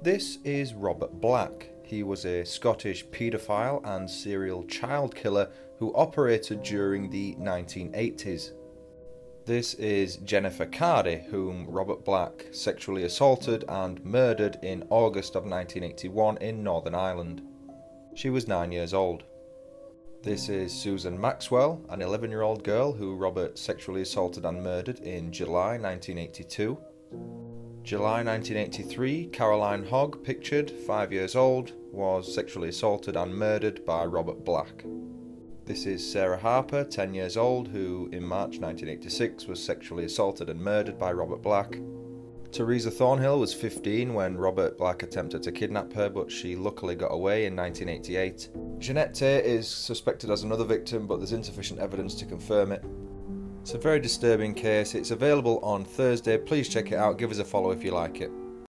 This is Robert Black. He was a Scottish paedophile and serial child killer who operated during the 1980s. This is Jennifer Cardy, whom Robert Black sexually assaulted and murdered in August of 1981 in Northern Ireland. She was nine years old. This is Susan Maxwell, an 11 year old girl who Robert sexually assaulted and murdered in July 1982. July 1983, Caroline Hogg, pictured, 5 years old, was sexually assaulted and murdered by Robert Black. This is Sarah Harper, 10 years old, who in March 1986 was sexually assaulted and murdered by Robert Black. Teresa Thornhill was 15 when Robert Black attempted to kidnap her, but she luckily got away in 1988. Genette Tate is suspected as another victim, but there's insufficient evidence to confirm it. It's a very disturbing case. It's available on Thursday. Please check it out. Give us a follow if you like it.